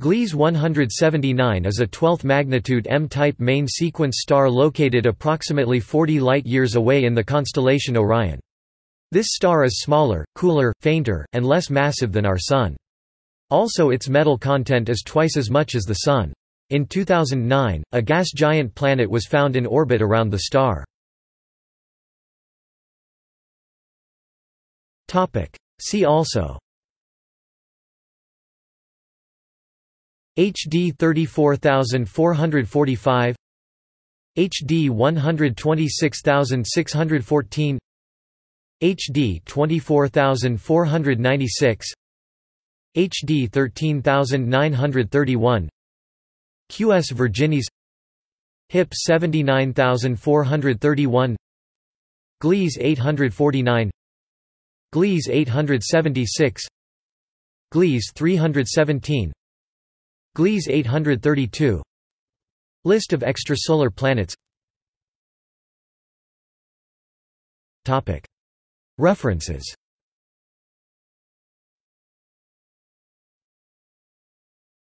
Gliese 179 is a 12th magnitude M-type main sequence star located approximately 40 light-years away in the constellation Orion. This star is smaller, cooler, fainter, and less massive than our Sun. Also its metal content is twice as much as the Sun. In 2009, a gas giant planet was found in orbit around the star. See also HD 34445 HD 126614 HD 24496 HD 13931 QS Virginis HIP 79431 Gliese 849 Gliese 876 Gliese 317 Gliese 832 List of extrasolar planets. References